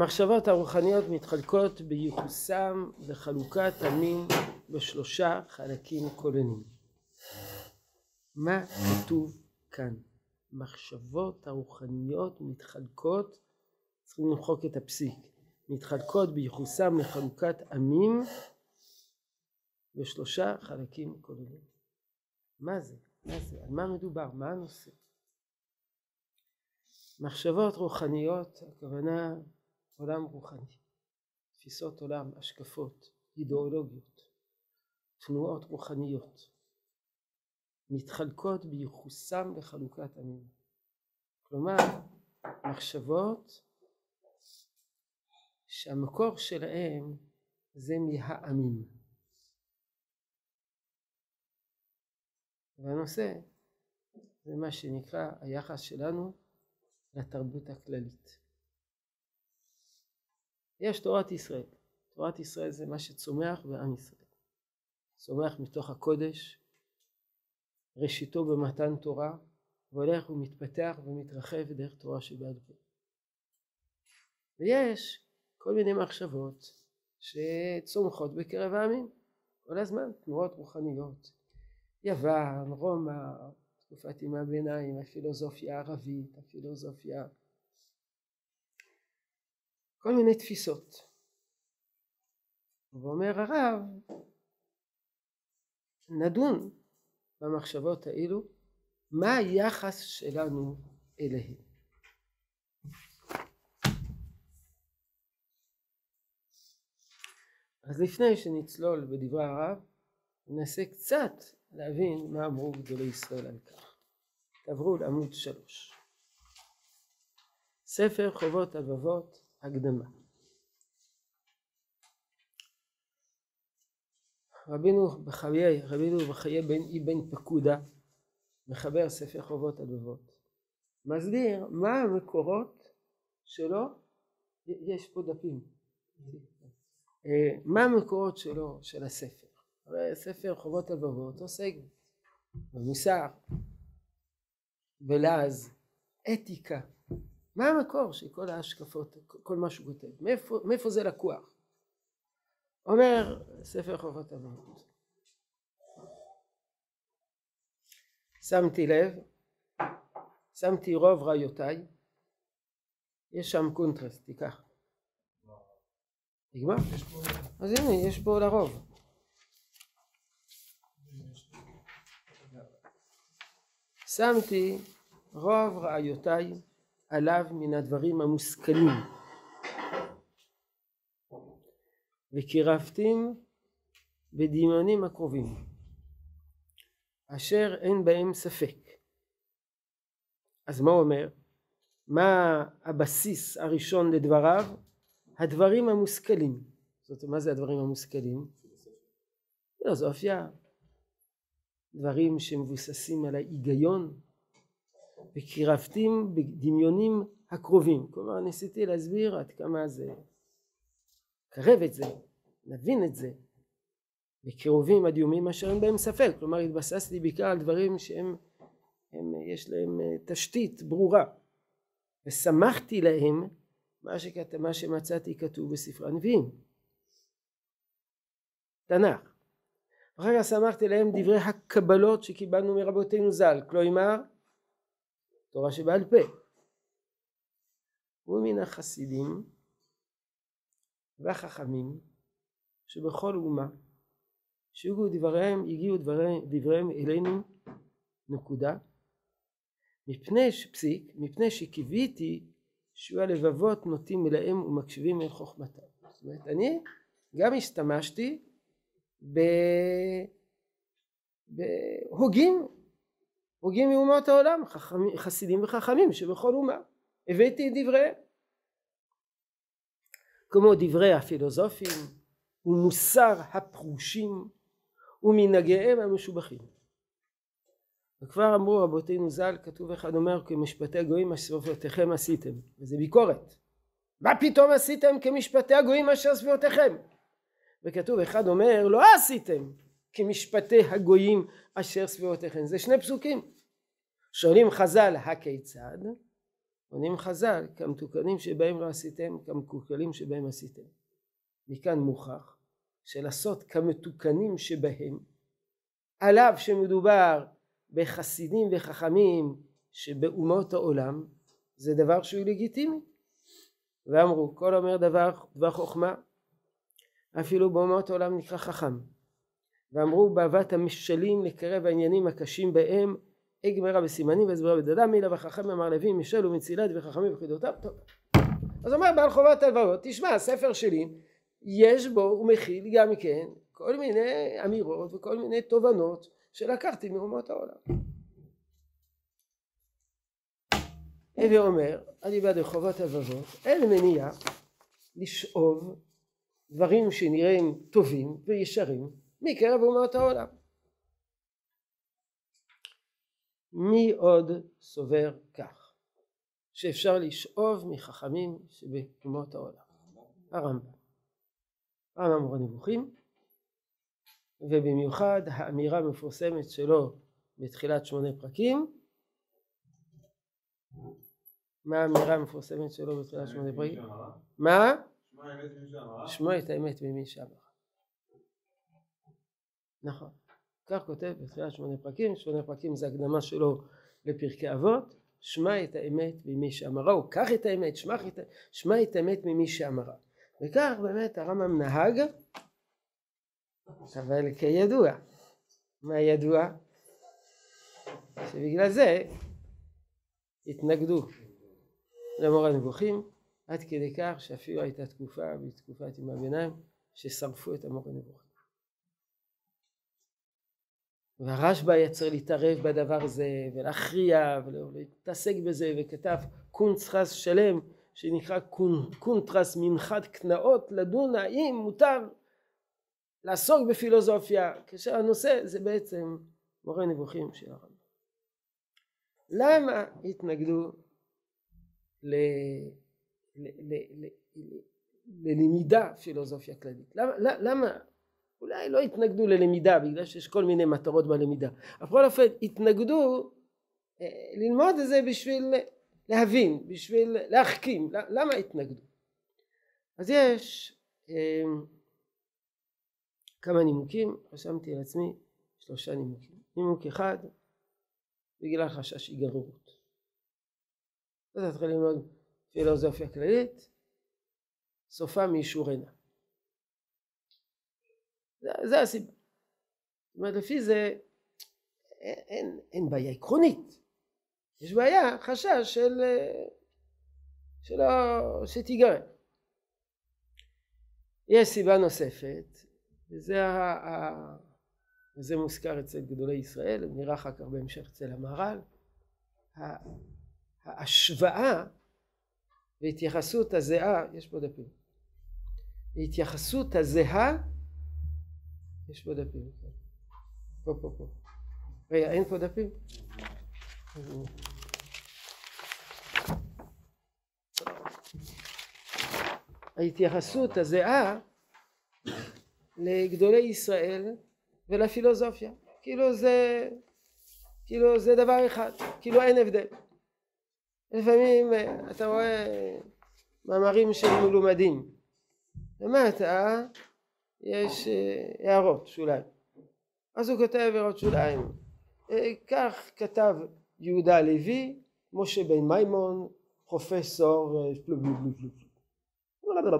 המחשבות הרוחניות מתחלקות בייחוסם וחלוקת המין בשלושה חלקים כוללים. מה כתוב כאן? מחשבות הרוחניות מתחלקות, צריכים למחוק את הפסיק, מתחלקות בייחוסם לחלוקת עמים בשלושה חלקים כוללים. מה זה? מה זה? על מה מדובר? מה הנושא? מחשבות רוחניות, הכוונה עולם רוחני, תפיסות עולם, השקפות, אידיאולוגיות, תנועות רוחניות, מתחלקות בייחוסם לחלוקת עמים. כלומר, מחשבות שהמקור שלהם זה מהעמים. והנושא זה מה שנקרא היחס שלנו לתרבות הכללית. יש תורת ישראל. תורת ישראל זה מה שצומח בעם ישראל. צומח מתוך הקודש, ראשיתו במתן תורה, והולך ומתפתח ומתרחב דרך תורה שבעל פה. ויש כל מיני מחשבות שצומחות בקרב העמים כל הזמן, תנועות רוחניות. יוון, רומא, תקופת ימי הביניים, הפילוסופיה הערבית, הפילוסופיה כל מיני תפיסות. ואומר הרב, נדון במחשבות האלו, מה היחס שלנו אליהן. אז לפני שנצלול בדברי הרב, ננסה קצת להבין מה אמרו גדולי ישראל על כך. תעברו לעמוד שלוש. ספר חובות הלבבות הקדמה. רבינו בחיי, רבינו בחיי בן אבן פקודה מחבר ספר חובות הדובות מסביר מה המקורות שלו יש פה דפים. אה, מה המקורות שלו של הספר? ספר חובות הלבבות עוסק במוסר בלעז אתיקה מה המקור של כל ההשקפות, כל מה שהוא כותב? מאיפה, מאיפה זה לקוח? אומר ספר חובות אבות שמתי לב, שמתי רוב רעיותיי, יש שם קונטרסט, תיקח. נגמר? אז הנה, יש פה לרוב. שמתי רוב רעיותיי עליו מן הדברים המושכלים וקירבתים בדמיונים הקרובים אשר אין בהם ספק אז מה הוא אומר? מה הבסיס הראשון לדבריו? הדברים המושכלים זאת מה זה הדברים המושכלים? פילוסופיה דברים שמבוססים על ההיגיון וקירבתים בדמיונים הקרובים. כלומר ניסיתי להסביר עד כמה זה קרב את זה, נבין את זה, בקירובים הדיומים אשר אין בהם ספק. כלומר התבססתי בעיקר על דברים שהם הם, יש להם אה, תשתית ברורה ושמחתי להם מה, שכת, מה שמצאתי כתוב בספר הנביאים. תנ"ך. אחר כך שמחתי להם דברי הקבלות שקיבלנו מרבותינו ז"ל, כלומר תורה שבעל פה. ומן החסידים והחכמים שבכל אומה שהגיעו דבריהם, הגיעו דבריהם, דבריהם אלינו נקודה מפני שפסיק, מפני שקיוויתי שיהיו הלבבות נוטים אליהם ומקשיבים אל חוכמתם. זאת אומרת אני גם השתמשתי בהוגים הוגים מאומות העולם, חכמים, חסידים וחכמים שבכל אומה. הבאתי את דבריהם. כמו דברי הפילוסופים ומוסר הפרושים ומנהגיהם המשובחים. וכבר אמרו רבותינו ז"ל, כתוב אחד אומר כמשפטי הגויים אשר סביבותיכם עשיתם, וזה ביקורת. מה פתאום עשיתם כמשפטי הגויים אשר סביבותיכם? וכתוב אחד אומר לא עשיתם כמשפטי הגויים אשר סביבותיכם. זה שני פסוקים. שואלים חז"ל הכיצד? עונים חז"ל כמתוקנים שבהם לא עשיתם כמקולקלים שבהם עשיתם. מכאן מוכח שלעשות כמתוקנים שבהם על אף שמדובר בחסידים וחכמים שבאומות העולם זה דבר שהוא לגיטימי ואמרו כל אומר דבר דבר חוכמה אפילו באומות העולם נקרא חכם ואמרו באהבת המשלים לקרב העניינים הקשים בהם אגמרה בסימנים והסברה בדדה מילה וחכם אמר לוי משל ומצילת וחכמים וחידותיו טוב. אז אומר בעל חובת הלוואות תשמע הספר שלי יש בו הוא מכיל גם כן כל מיני אמירות וכל מיני תובנות שלקחתי מאומות העולם הווה אומר אני בעד רחובות הלבבות אין מניע לשאוב דברים שנראים טובים וישרים מקרב אומות העולם. מי עוד סובר כך? שאפשר לשאוב מחכמים שבאומות העולם. הרמב"ם. רמב"ם מורה נבוכים ובמיוחד האמירה המפורסמת שלו בתחילת שמונה פרקים מה האמירה המפורסמת שלו בתחילת שמונה פרקים? מה? שמוע את האמת ממי שאמר נכון כך כותב בתחילת שמונה פרקים, שמונה פרקים זה הקדמה שלו לפרקי אבות, שמע את האמת ממי שאמרה, או קח את האמת, שמע את, שמע את האמת ממי שאמרה. וכך באמת הרמב"ם נהג, אבל כידוע, מה ידוע? שבגלל זה התנגדו למורה הנבוכים, עד כדי כך שאפילו הייתה תקופה בתקופת ימי הביניים ששרפו את המורה הנבוכים. והרשב"א היה צריך להתערב בדבר הזה ולהכריע ולהתעסק בזה וכתב קונצרס שלם שנקרא קונטרס מנחת קנאות לדון האם מותר לעסוק בפילוסופיה כאשר הנושא זה בעצם מורה נבוכים של הרמב"ם. למה התנגדו ל... ל... ל... ל... ללמידה פילוסופיה כללית? למה, למה אולי לא התנגדו ללמידה בגלל שיש כל מיני מטרות בלמידה. אבל בכל אופן התנגדו אה, ללמוד את זה בשביל להבין, בשביל להחכים. למה התנגדו? אז יש אה, כמה נימוקים, רשמתי לעצמי שלושה נימוקים. נימוק אחד, בגלל חשש היגררות. אז תתחיל ללמוד פילוסופיה כללית, סופה מישורנה. זה, זה הסיבה. זאת אומרת לפי זה אין, אין, אין בעיה עקרונית, יש בעיה חשש של שלא שתיגרם. יש סיבה נוספת וזה ה, ה, וזה מוזכר אצל גדולי ישראל, נראה אחר כך בהמשך אצל המהר"ל, ההשוואה והתייחסות הזהה, יש פה דפים, ההתייחסות הזהה יש פה דפים. פה, פה, פה. רגע, אין פה דפים? ההתייחסות הזהה לגדולי ישראל ולפילוסופיה. כאילו זה, כאילו זה דבר אחד, כאילו אין הבדל. לפעמים אה, אתה רואה מאמרים של מלומדים. למטה יש אה, הערות שוליים. אז הוא כותב הערות שוליים. אה, כך כתב יהודה הלוי, משה בן מימון, פרופסור אה, פלו פלו פלו פלו פלו.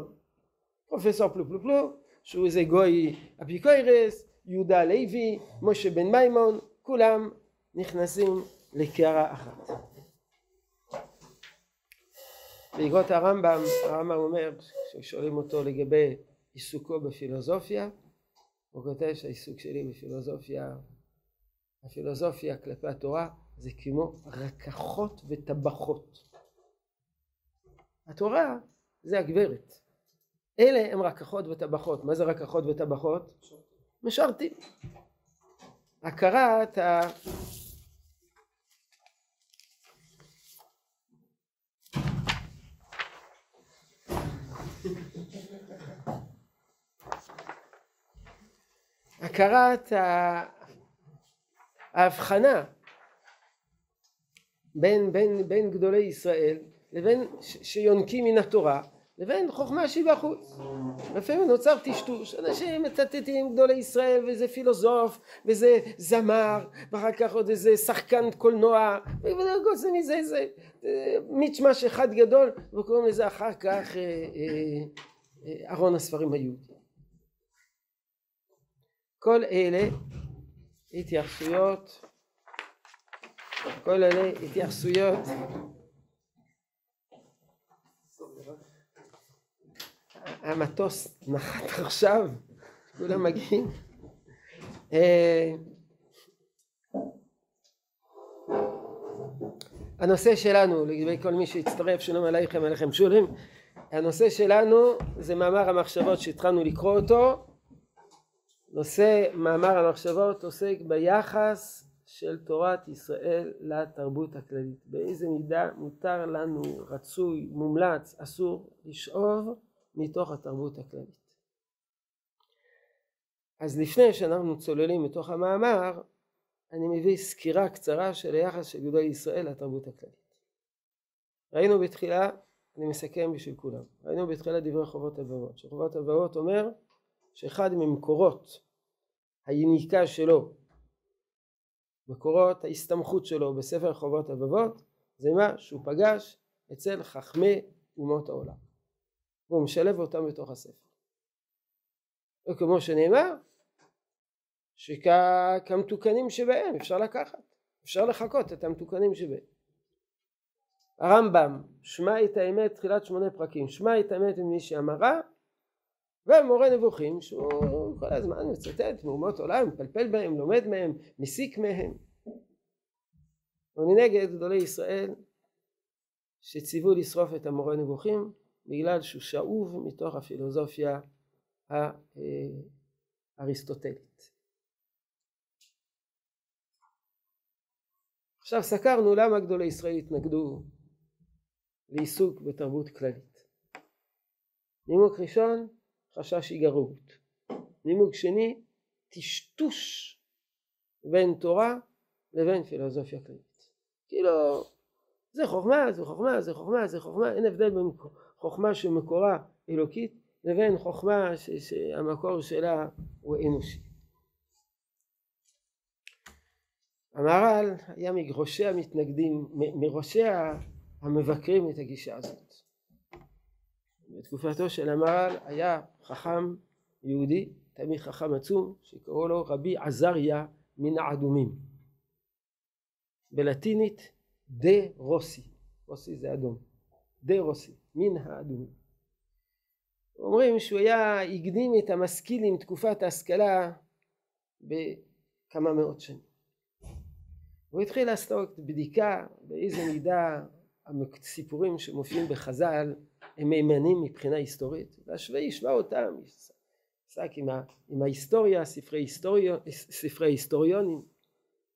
פרופסור פלו פלו פלו, שהוא איזה גוי אפיקוירס, יהודה הלוי, משה בן מימון, כולם נכנסים לקערה אחת. בעקבות הרמב"ם, הרמב"ם אומר, כששואלים אותו לגבי עיסוקו בפילוסופיה, הוא כותב שהעיסוק שלי בפילוסופיה, הפילוסופיה כלפי התורה זה כמו רקחות וטבחות. התורה זה הגברת. אלה הם רקחות וטבחות. מה זה רקחות וטבחות? משרתים. הכרת ה... הכרת ההבחנה בין, בין, בין גדולי ישראל לבין שיונקים מן התורה לבין חוכמה שהיא בחוץ. לפעמים נוצר טשטוש, אנשים מצטטים גדולי ישראל ואיזה פילוסוף ואיזה זמר ואחר כך עוד איזה שחקן קולנוע וכל זה מזה איזה מיצ'מש אחד גדול וקוראים לזה אחר כך אה, אה, אה, ארון הספרים היהודי. כל אלה התייחסויות כל אלה התייחסויות המטוס נחת עכשיו, כולם מגיעים. אה, הנושא שלנו, לגבי כל מי שהצטרף, שלום עליכם עליכם שולים, הנושא שלנו זה מאמר המחשבות שהתחלנו לקרוא אותו. נושא מאמר המחשבות עוסק ביחס של תורת ישראל לתרבות הכללית. באיזה מידה מותר לנו, רצוי, מומלץ, אסור, לשאוב מתוך התרבות הכללית. אז לפני שאנחנו צוללים מתוך המאמר, אני מביא סקירה קצרה של היחס של גדולי ישראל לתרבות הכללית. ראינו בתחילה, אני מסכם בשביל כולם, ראינו בתחילה דברי חובות אבבות, שחובות אבבות אומר שאחד ממקורות היניקה שלו, מקורות ההסתמכות שלו בספר חובות אבבות, זה מה שהוא פגש אצל חכמי אומות העולם. והוא משלב אותם בתוך הספר. וכמו שנאמר, שכמתוקנים שבהם אפשר לקחת, אפשר לחכות את המתוקנים שבהם. הרמב"ם, שמע את האמת, תחילת שמונה פרקים, שמע את האמת ממי שאמרה, ומורה נבוכים שהוא כל הזמן מצטט מאומות עולם, מפלפל בהם, לומד מהם, מסיק מהם. ומנגד גדולי ישראל שציוו לשרוף את המורה נבוכים בגלל שהוא שאוב מתוך הפילוסופיה האריסטוטלית. עכשיו סקרנו למה גדולי ישראל התנגדו לעיסוק בתרבות כללית. נימוק ראשון, חשש היגררות. נימוק שני, טשטוש בין תורה לבין פילוסופיה כללית. כאילו, זה חוכמה, זה חוכמה, זה חוכמה, זה חוכמה, אין הבדל בין חוכמה שמקורה אלוקית לבין חוכמה ש- שהמקור שלה הוא אנושי. המהר"ל היה מראשי המתנגדים, מראשי המבקרים את הגישה הזאת. בתקופתו של המהר"ל היה חכם יהודי, תמיד חכם עצום, שקראו לו רבי עזריה מן האדומים. בלטינית דה רוסי, רוסי זה אדום, דה רוסי. מן האדומים. אומרים שהוא היה, הקדים את המשכילים תקופת ההשכלה בכמה מאות שנים. הוא התחיל לעשות בדיקה באיזה מידה הסיפורים שמופיעים בחז"ל הם מהימנים מבחינה היסטורית והשווה השווה אותם עסק עם, ה, עם ההיסטוריה ספרי, היסטוריו, ספרי היסטוריונים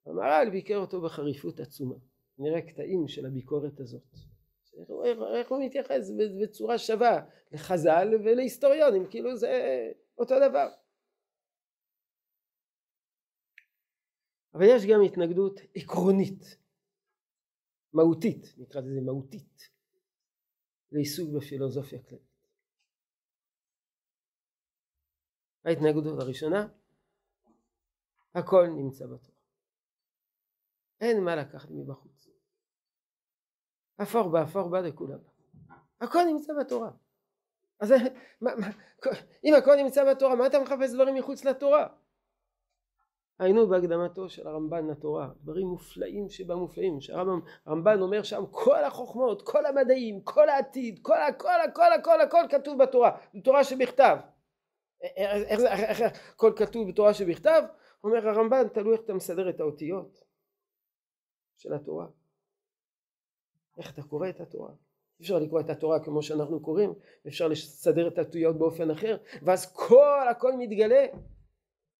המהר"ל ביקר אותו בחריפות עצומה. נראה קטעים של הביקורת הזאת. איך, איך, איך הוא מתייחס בצורה שווה לחז"ל ולהיסטוריונים, כאילו זה אותו דבר. אבל יש גם התנגדות עקרונית, מהותית, נקרא לזה מהותית, לעיסוק בפילוסופיה כללית. ההתנגדות הראשונה, הכל נמצא בתורה. אין מה לקחת מבחוץ. אפור בה, אפור בה. הכל נמצא בתורה. אז מה, מה, אם הכל נמצא בתורה, מה אתה מחפש דברים מחוץ לתורה? היינו בהקדמתו של הרמב"ן לתורה, דברים מופלאים שבמופלאים, שהרמב"ן אומר שם כל החוכמות, כל המדעים, כל העתיד, כל הכל הכל הכל הכל כתוב בתורה, בתורה שבכתב. איך זה, איך הכל כתוב בתורה שבכתב? אומר הרמב"ן, תלוי איך אתה מסדר את האותיות של התורה. איך אתה קורא את התורה. אפשר לקרוא את התורה כמו שאנחנו קוראים, אפשר לסדר את האותיות באופן אחר, ואז כל הכל מתגלה,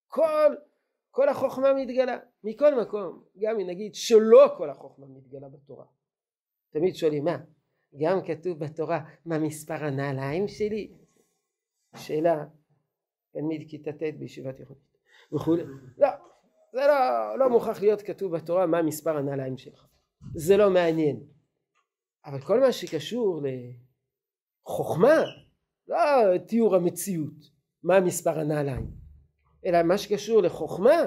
כל, כל החוכמה מתגלה, מכל מקום, גם אם נגיד שלא כל החוכמה מתגלה בתורה. תמיד שואלים מה, גם כתוב בתורה מה מספר הנעליים שלי? שאלה, תלמיד כיתה ט' בישיבת יכולת וכולי, לא, זה לא, לא מוכרח להיות כתוב בתורה מה מספר הנעליים שלך, זה לא מעניין. אבל כל מה שקשור לחוכמה, לא תיאור המציאות, מה מספר הנעליים, אלא מה שקשור לחוכמה,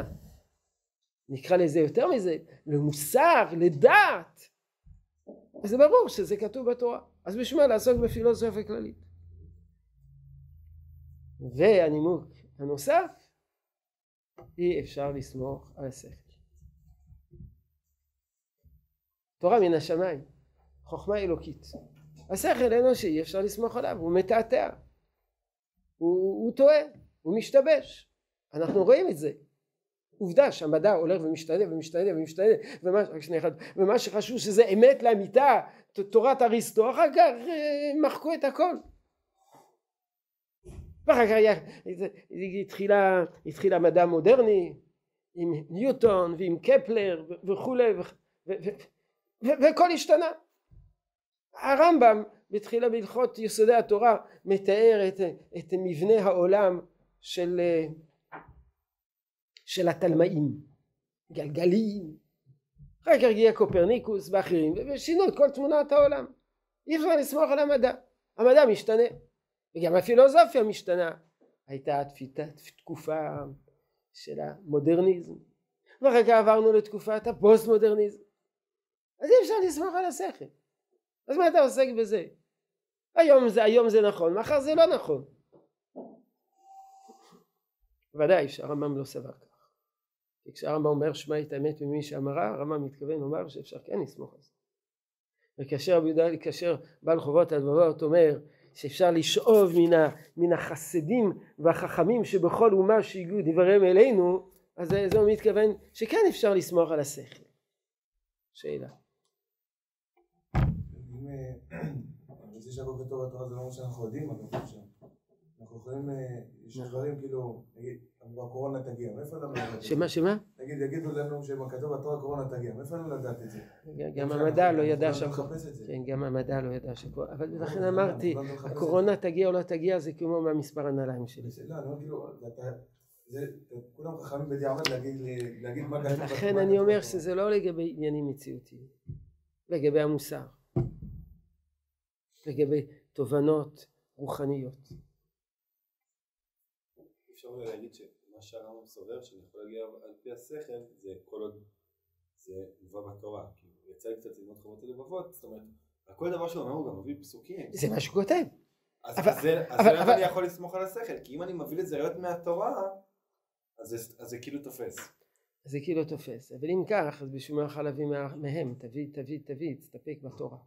נקרא לזה יותר מזה, למוסר, לדעת, אז זה ברור שזה כתוב בתורה. אז בשביל מה לעסוק בפילוסופיה כללית? והנימוק הנוסף, אי אפשר לסמוך על השכל. תורה מן השמיים, חוכמה אלוקית. השכל אנושי אי אפשר לסמוך עליו, הוא מתעתע, הוא, הוא טועה, הוא משתבש. אנחנו רואים את זה. עובדה שהמדע הולך ומשתנה ומשתנה ומשתנה ומה, רק ומה שחשוב שזה אמת לאמיתה תורת אריסטו אחר כך אה, מחקו את הכל ואחר כך התחילה, התחיל המדע המודרני עם ניוטון ועם קפלר וכולי והכל השתנה הרמב"ם בתחילה בהלכות יסודי התורה מתאר את, את מבנה העולם של של התלמאים, גלגלים, אחר כך הגיע קופרניקוס ואחרים ושינו את כל תמונת העולם. אי אפשר לסמוך על המדע, המדע משתנה וגם הפילוסופיה משתנה. הייתה תקופה של המודרניזם ואחר כך עברנו לתקופת הפוסט מודרניזם אז אי אפשר לסמוך על השכל אז מה אתה עוסק בזה? היום זה, היום זה נכון, מחר זה לא נכון. ודאי שהרמב"ם לא סבר כך. כשהרמב"ם אומר שמע את האמת ממי שאמרה, הרמב"ם מתכוון לומר שאפשר כן לסמוך על זה. וכאשר כאשר בעל חובות הלבבות אומר שאפשר לשאוב מן, ה, מן החסדים והחכמים שבכל אומה שהגיעו דבריהם אלינו, אז זה הוא מתכוון שכן אפשר לסמוך על השכל. שאלה. זה שהכל כתוב בתורה זה לא מה שאנחנו יודעים, אנחנו יכולים, אה, יש דברים כאילו, נגיד, אמרו הקורונה תגיע, מאיפה לנו לדעת את זה? שמה, שמה? נגיד, יגידו לנו שכתוב בתורה הקורונה תגיע, מאיפה לנו לדעת את זה? גם המדע לא ידע. כן, גם המדע לא ידע שהכל... אבל לכן אמרתי, הקורונה תגיע או לא תגיע זה כמו מהמספר הנעליים שלי. לא, אני אומר כאילו, כולם חכמים בדיעבד להגיד מה כתוב לכן אני אומר שזה לא לגבי עניינים מציאותיים, לגבי המוסר, לגבי תובנות רוחניות. אפשר להגיד שמה שהרמב"ם סובר שאני יכול להגיע על פי השכל זה כל עוד זה מובא בתורה. כי יצא לי קצת ללמוד חובות הלבבות זאת אומרת כל דבר שהוא אומר הוא גם מביא פסוקים. זה מה שהוא כותב. אז אבל, זה, אז אבל, אבל, אני יכול לסמוך על השכל כי אם אני מביא לזה ראיות מהתורה אז זה, אז זה כאילו תופס. זה כאילו תופס. אבל אם כך אז בשביל מה יכול להביא מהם? תביא תביא תביא תסתפק בתורה.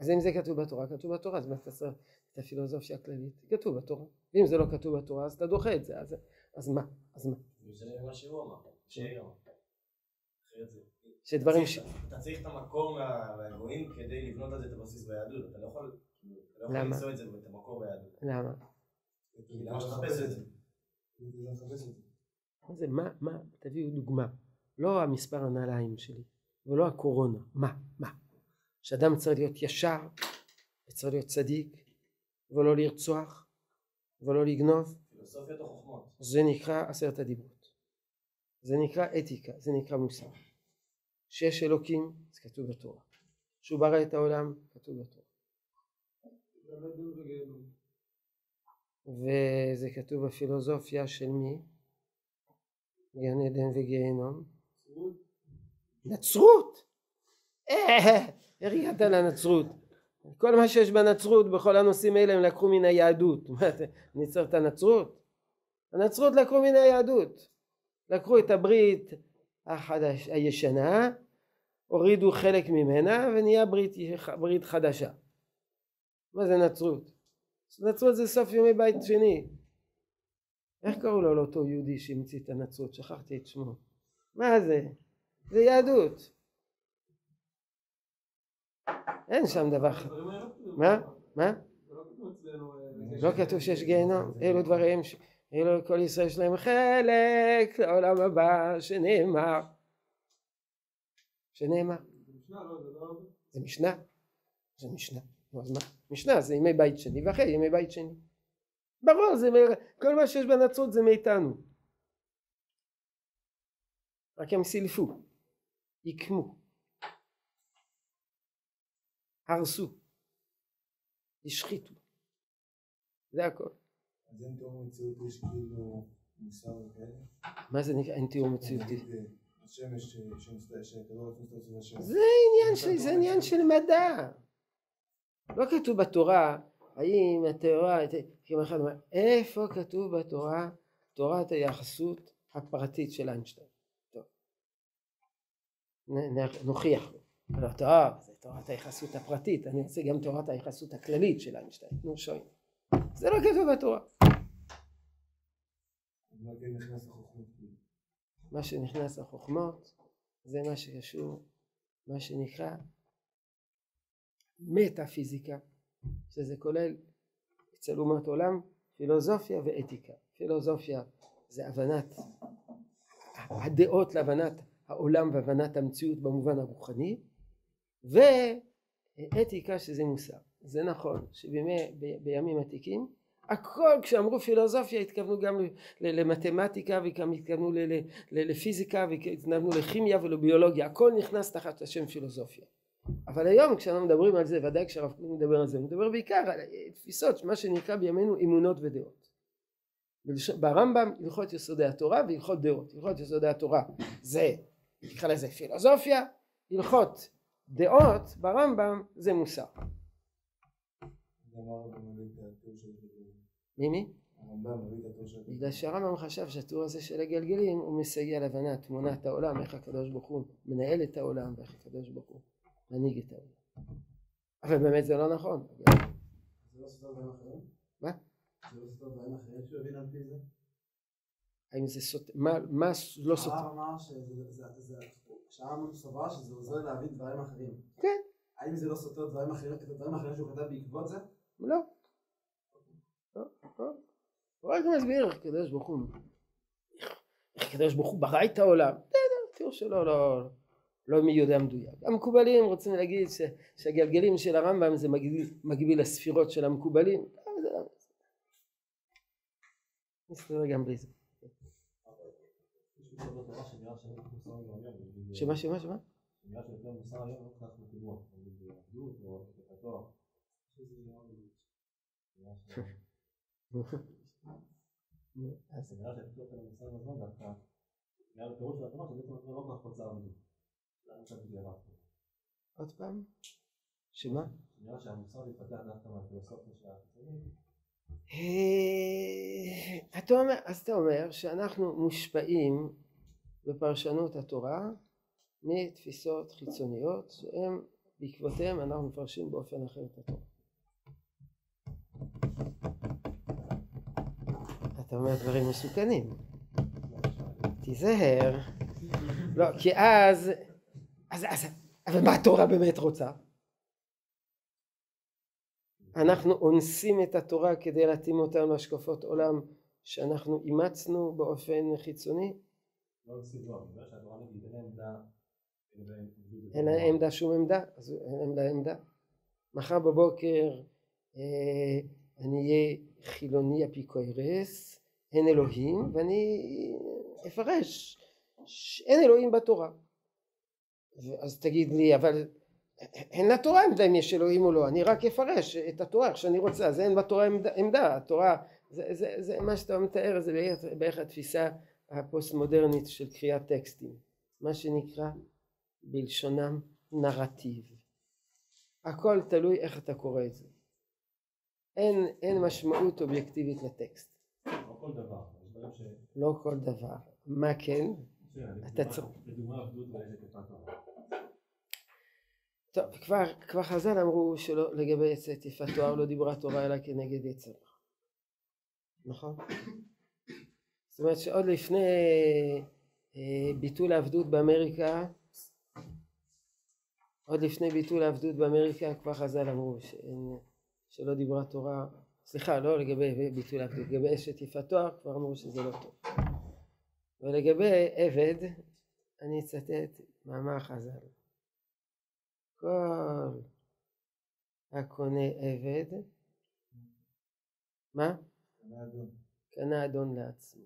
אז אם זה כתוב בתורה כתוב בתורה אז מה צריך את הפילוסופיה הכללית, כתוב בתורה. ואם זה לא כתוב בתורה אז אתה דוחה את זה, אז, אז מה? אז מה? זה מה שהוא אמר. שדברים ש... אתה צריך את המקור מהאלוהים כדי לבנות על זה את הבסיס ביהדות, אתה לא יכול לא למצוא את זה, את המקור ביהדות. למה? למה? זה מה, מה, תביאו דוגמה, לא המספר הנעליים שלי, ולא הקורונה, מה, מה? שאדם צריך להיות ישר, וצריך להיות צדיק, ולא לרצוח ולא לגנוב פילוסופיית החוכמות זה נקרא עשרת הדיברות. זה נקרא אתיקה זה נקרא מוסר. שיש אלוקים זה כתוב בתורה. שהוא ברא את העולם כתוב בתורה. וזה כתוב בפילוסופיה של מי? גן עדן וגיהנום. נצרות. איך הגעת לנצרות? כל מה שיש בנצרות בכל הנושאים האלה הם לקחו מן היהדות. מה אני צריך את הנצרות? הנצרות לקחו מן היהדות לקחו את הברית החדש, הישנה הורידו חלק ממנה ונהיה ברית, ברית חדשה מה זה נצרות? נצרות זה סוף ימי בית שני איך קראו לו לאותו יהודי שהמציא את הנצרות? שכחתי את שמו מה זה? זה יהדות אין שם דבר אחר. מה? מה? לא כתוב שיש גיהנום, אלו דברים, אלו כל ישראל יש להם חלק לעולם הבא שנאמר. שנאמר. זה משנה? זה משנה. אז מה? משנה זה ימי בית שני ואחרי ימי בית שני. ברור, זה, כל מה שיש בנצרות זה מאיתנו. רק הם סילפו, עיקמו. הרסו, השחיתו, זה הכל. אז אין תיאור מציאות יש כאילו מוסר וכאלה? מה זה נקרא אין תיאור מציאותי? אה, השמש אה. זה עניין של, זה עניין של מדע. לא כתוב בתורה, האם התורה, איפה כתוב בתורה תורת היחסות הפרטית של איינשטיין? נוכיח זה תורת היחסות הפרטית, אני רוצה גם תורת היחסות הכללית של איינשטיין. נו שוין. זה לא כתוב בתורה. כן? מה שנכנס לחוכמות זה מה שקשור, מה שנקרא מטאפיזיקה, שזה כולל אצל אומות עולם פילוסופיה ואתיקה. פילוסופיה זה הבנת הדעות להבנת העולם והבנת המציאות במובן הרוחני ואתיקה שזה מוסר. זה נכון שבימים עתיקים הכל כשאמרו פילוסופיה התכוונו גם למתמטיקה וגם התכוונו לפיזיקה והתכוונו לכימיה ולביולוגיה הכל נכנס תחת השם פילוסופיה. אבל היום כשאנחנו מדברים על זה ודאי כשהרב קוק מדבר על זה הוא מדבר בעיקר על תפיסות מה שנקרא בימינו אמונות ודעות. ברמב"ם הלכות יסודי התורה והלכות דעות. הלכות יסודי התורה זה נקרא לזה פילוסופיה הלכות דעות ברמב"ם זה מוסר זה אמר הרמב"ם מביא את התיאור של הגלגלים. מי מי? הרמב"ם מביא את התיאור של הגלגלים. בגלל שהרמב"ם חשב שהתיאור הזה של הגלגלים הוא מסייע להבנת תמונת העולם, איך הקדוש ברוך הוא מנהל את העולם ואיך הקדוש ברוך הוא מנהיג את העולם. אבל באמת זה לא נכון. לא? מה? לא? האם זה סותר, מה, לא סותר? הרב אמר שהרמב"ם סבר שזה עוזר להבין דברים אחרים. כן. האם זה לא סותר דברים אחרים, שהוא כתב בעקבות זה? לא. לא, לא. רק מסביר איך הקדוש ברוך הוא, איך הקדוש ברוך הוא ברא את העולם. בסדר, תיאור שלו לא, לא מי יודע מדויק. המקובלים רוצים להגיד ש, שהגלגלים של הרמב"ם זה מקביל לספירות של המקובלים. זה לא. נסתדר גם בלי זה. נגיד, שמה שמה שמה? אז נראה שהפיתוח של המוסר בזמן דווקא, נראה בפירוש של התורה שבעצם התורה לא כל כך קצת בדיעבד? עוד פעם? שמה? נראה שהמוסר מתפתח דווקא מהפילוסופיה של החיצונים. אה, אתה אומר, אז אתה אומר שאנחנו מושפעים בפרשנות התורה מתפיסות חיצוניות שהן בעקבותיהן אנחנו מפרשים באופן אחר את התורה. אתה אומר דברים מסוכנים. תיזהר. לא, כי אז, אז, אז, אבל מה התורה באמת רוצה? אנחנו אונסים את התורה כדי להתאים אותה להשקפות עולם שאנחנו אימצנו באופן חיצוני לא לא, אין לה עמדה לגבי עבדות אין לה עמדה שום עמדה אז אין לה עמדה מחר בבוקר אה, אני אהיה חילוני אפיקוירס אין אלוהים ואני אפרש. שאין אלוהים בתורה. אז תגיד לי אבל אין לתורה עמדה אם יש אלוהים או לא. אני רק אפרש את התורה איך שאני רוצה. אז אין בתורה עמדה, עמדה. התורה זה, זה, זה מה שאתה מתאר זה בערך, בערך התפיסה הפוסט מודרנית של קריאת טקסטים. מה שנקרא בלשונם נרטיב. הכל תלוי איך אתה קורא את זה. אין, אין משמעות אובייקטיבית לטקסט לא כל דבר. לא כל דבר מה כן אתה תורה. טוב כבר, כבר חז"ל אמרו שלא לגבי יצאת יפת תואר לא דיברה תורה אלא כנגד יצר נכון? זאת אומרת שעוד לפני אה, ביטול העבדות באמריקה עוד לפני ביטול העבדות באמריקה כבר חז"ל אמרו שלא דיברה תורה סליחה לא לגבי ביטול העבדות לגבי אשת יפת תואר כבר אמרו שזה לא טוב ולגבי עבד אני אצטט מאמר חז"ל כל הקונה עבד מה? קנה אדון. קנה אדון לעצמו.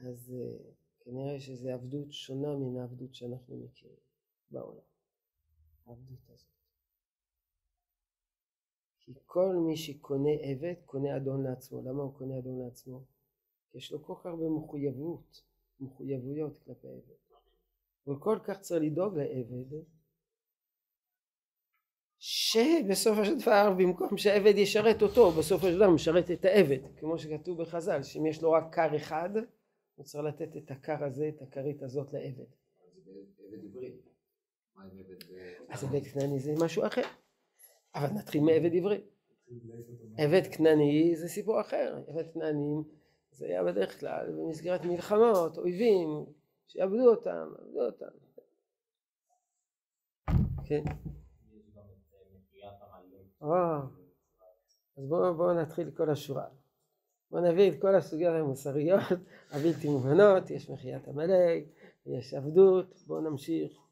אז uh, כנראה שזו עבדות שונה מן העבדות שאנחנו מכירים בעולם. העבדות הזאת. כל מי שקונה עבד קונה אדון לעצמו. למה הוא קונה אדון לעצמו? כי יש לו כל כך הרבה מחויבות, מחויבויות כלפי עבד. הוא כל כך צריך לדאוג לעבד, שבסופו של דבר במקום שהעבד ישרת אותו, בסופו של דבר הוא משרת את העבד, כמו שכתוב בחז"ל, שאם יש לו רק קר אחד, הוא צריך לתת את הקר הזה, את הכרית הזאת לעבד. אז עבד כנעני זה משהו אחר. אבל נתחיל מעבד עברי. עבד כנעני זה סיפור אחר. עבד כנענים זה היה בדרך כלל במסגרת מלחמות, אויבים, שיעבדו אותם, עבדו אותם. כן. אז בואו בוא נתחיל כל השורה. בואו נביא את כל הסוגיות המוסריות הבלתי מובנות, יש מחיית עמלק, יש עבדות, בואו נמשיך.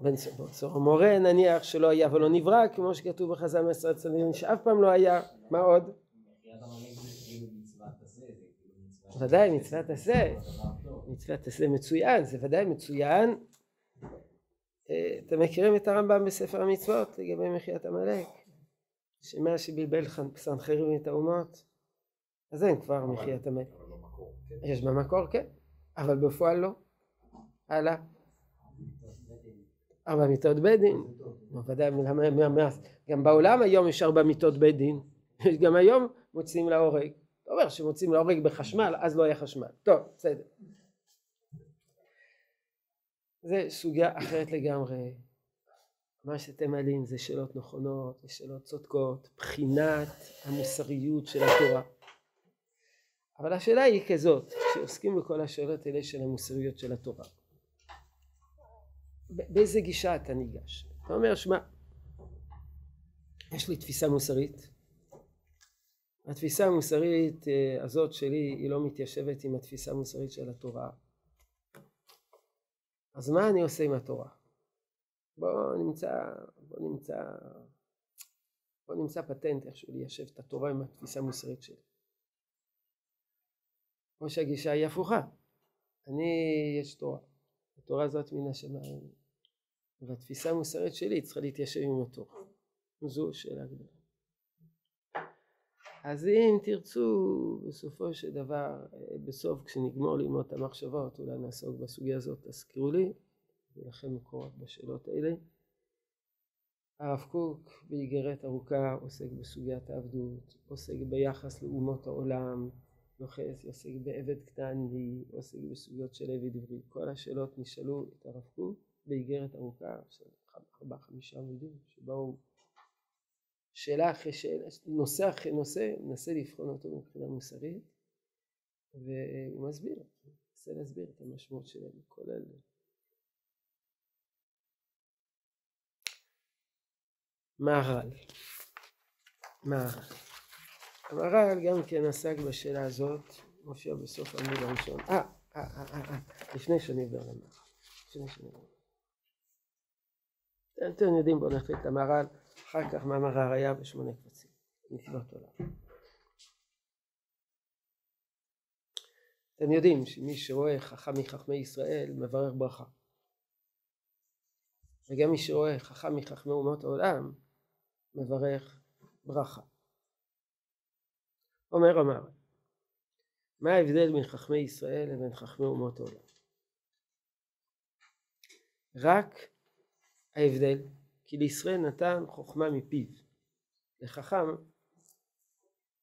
בן צור מורה נניח שלא היה ולא נברא כמו שכתוב בחז"ל מסר צללים שאף פעם לא היה. מה עוד? ודאי מצוות עשה. מצוות עשה מצוין זה ודאי מצוין. אה, אתם מכירים את הרמב"ם בספר המצוות לגבי מחיית עמלק? שמה שבלבל סנחריב את האומות? אז אין כבר מחיית עמלק. יש במקור כן אבל בפועל לא. הלאה ארבע מיטות בית דין, ודאי, גם בעולם היום יש ארבע מיטות בית דין, גם היום מוצאים להורג, אתה אומר שמוצאים להורג בחשמל אז לא היה חשמל, טוב בסדר. זה סוגיה אחרת לגמרי, מה שאתם מעלים זה שאלות נכונות, זה שאלות צודקות, בחינת המוסריות של התורה. אבל השאלה היא כזאת, שעוסקים בכל השאלות האלה של המוסריות של התורה. באיזה גישה אתה ניגש? אתה אומר, שמע, יש לי תפיסה מוסרית, התפיסה המוסרית אה, הזאת שלי היא לא מתיישבת עם התפיסה המוסרית של התורה. אז מה אני עושה עם התורה? בוא נמצא, בוא נמצא, בוא נמצא פטנט איכשהו ליישב את התורה עם התפיסה המוסרית שלי. או שהגישה היא הפוכה. אני, יש תורה. התורה הזאת מן השמיים. והתפיסה המוסרית שלי צריכה להתיישב עם התורה. זו שאלה גדולה. אז אם תרצו בסופו של דבר, בסוף כשנגמור ללמוד את המחשבות, אולי נעסוק בסוגיה הזאת, תזכירו לי, ולכן מקורות בשאלות האלה. הרב קוק באיגרת ארוכה עוסק בסוגיית העבדות, עוסק ביחס לאומות העולם, יוחס, עוסק בעבד קטני, עוסק בסוגיות של עבד עברי. כל השאלות נשאלו את הרב קוק באיגרת ארוכה של ארבעה חמישה עמודים שבאו שאלה אחרי שאלה, נושא אחרי נושא, מנסה לבחון אותו מבחינה מוסרית והוא מסביר, מנסה להסביר את המשמעות שלהם, כולל מהר"ל, מהר"ל, המהר"ל גם כן עסק בשאלה הזאת, מופיע בסוף העמוד הראשון, אה, אה, אה, אה, לפני שאני עובר למהר"ל, לפני שאני עובר אתם יודעים בואו נפעיל את המהר"ל אחר כך מאמר הראייה בשמונה קבצים מצוות עולם. אתם יודעים שמי שרואה חכם מחכמי ישראל מברך ברכה. וגם מי שרואה חכם מחכמי אומות העולם מברך ברכה אומר המהר"ל מה ההבדל בין חכמי ישראל לבין חכמי אומות העולם? רק ההבדל כי לישראל נתן חוכמה מפיו. לחכם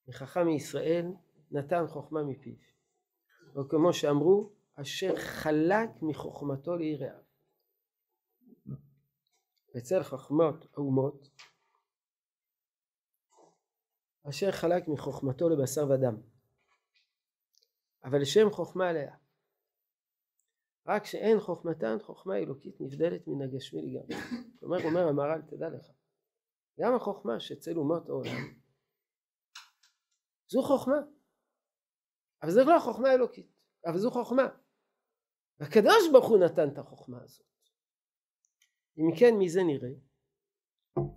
לחכם מישראל נתן חוכמה מפיו. וכמו שאמרו אשר חלק מחוכמתו ליראיו. אצל חכמות האומות אשר חלק מחוכמתו לבשר ודם. אבל לשם חוכמה עליה. רק שאין חוכמתן חוכמה אלוקית נבדלת מן הגשמי לגמרי. כלומר אומר המהר"ל תדע לך גם החוכמה שאצל אומות העולם זו חוכמה. אבל זו לא חוכמה אלוקית אבל זו חוכמה. הקדוש ברוך הוא נתן את החוכמה הזאת. אם כן מזה נראה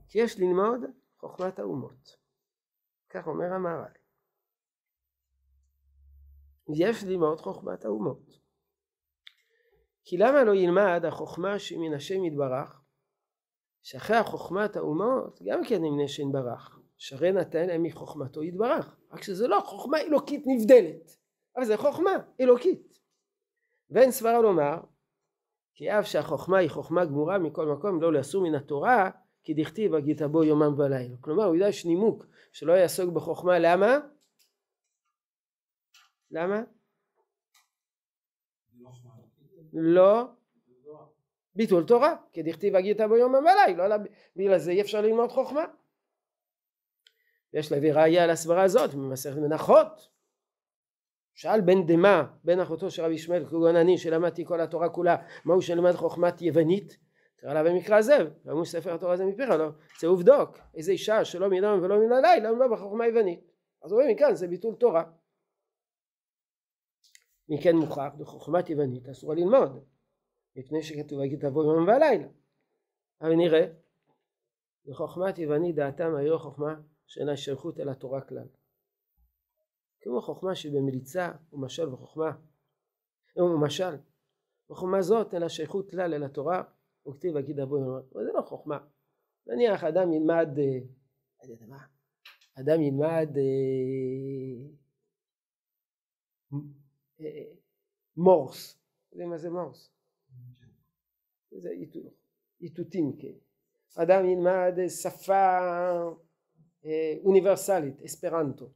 כי יש ללמוד חוכמת האומות כך אומר המהר"ל יש ללמוד חוכמת האומות כי למה לא ילמד החוכמה שמן השם יתברך שאחרי החוכמת האומות גם כן נמנה שאין ברח. שרי נתן להם מחוכמתו יתברך. רק שזה לא חוכמה אלוקית נבדלת, אבל זה חוכמה אלוקית. ואין סברה לומר כי אף שהחוכמה היא חוכמה גמורה מכל מקום לא לאסור מן התורה כי דכתיב הגית בו יומם ולילה. כלומר הוא יודע יש נימוק שלא יעסוק בחוכמה למה? למה? לא ביטול תורה, כי דכתיב הגית בו יומם ולילה, לא בגלל זה אי אפשר ללמוד חוכמה. ויש להביא ראיה לסברה הזאת ממסכת מנחות. שאל בן דמה, בן אחותו של רבי ישמעאל כגון אני שלמדתי כל התורה כולה, מהו שלמד חוכמת יוונית? קרא לה במקרא זה, ואמרו ספר התורה זה מפיך, לא, זה עובדוק, איזה אישה שלא מן היום ולא מן הלילה, לא בחוכמה יוונית. אז רואים מכאן זה ביטול תורה. מכן מוכח בחוכמת יוונית אסור ללמוד, מפני שכתוב ויגיד תבוא יום והלילה. אבל נראה, בחוכמת יוונית דעתם היו חוכמה שאין לה שייכות אל התורה כלל. כמו חוכמה שבמליצה ומשל וחוכמה, ומשל, בחוכמה זאת אין לה שייכות כלל אל התורה וכתיב וגיד אבוי אבל זה לא חוכמה. נניח אדם ילמד, אה, לא יודע מה, אדם ילמד אה, אה, מורס, אתה יודע מה זה מורס? זה איתותים כן. אדם ילמד שפה אוניברסלית, אספרנטו.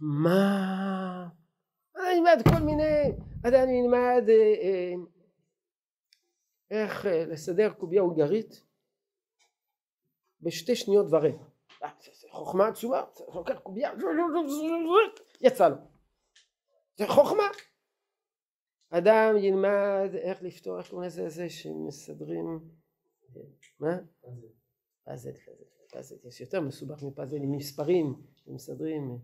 מה? אני ילמד כל מיני, אדם ילמד איך לסדר קובייה הונגרית בשתי שניות ורבע. חוכמה עצומה, לוקח קובייה, יצא לו. זה חוכמה. אדם ילמד איך לפתור, איך קוראים לזה שמסדרים, מה? פאזל כזה, פאזל, יש יותר מסובך מפאזל עם מספרים שמסדרים,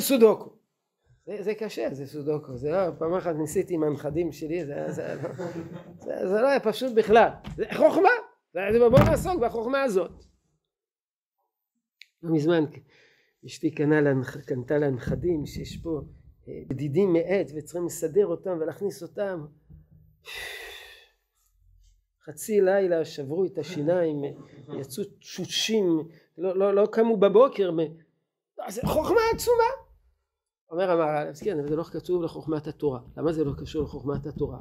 סודוקו. זה, זה קשה, זה סודוקו, זה לא, פעם אחת ניסיתי עם הנכדים שלי, זה, זה, זה, זה, זה לא היה פשוט בכלל, זה חוכמה, זה, זה בוא נעסוק בחוכמה הזאת. לא מזמן אשתי קנתה לנכדים שיש פה בדידים מעט וצריכים לסדר אותם ולהכניס אותם. חצי לילה שברו את השיניים יצאו תשושים לא, לא, לא קמו בבוקר זה חוכמה עצומה אומר המהר"ל, אז כן, אבל זה לא כתוב לחוכמת התורה. למה זה לא קשור לחוכמת התורה?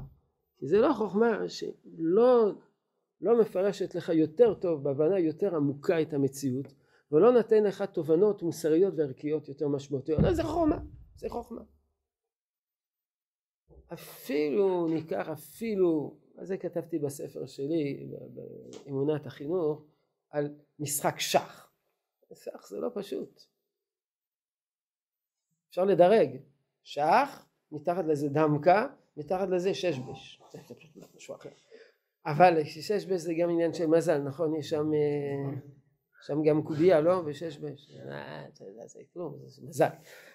כי זה לא חוכמה שלא לא מפרשת לך יותר טוב, בהבנה יותר עמוקה את המציאות, ולא נותן לך תובנות מוסריות וערכיות יותר משמעותיות. לא, זה חוכמה, זה חוכמה. אפילו ניקח אפילו, זה כתבתי בספר שלי, באמונת החינוך, על משחק שח. שח זה לא פשוט. אפשר לדרג, שח, מתחת לזה דמקה, מתחת לזה ששבש, משהו אחר. אבל ששבש זה גם עניין של מזל, נכון? יש שם, אה, שם גם קובייה, לא? וששבש, אה, זה כלום, זה מזל.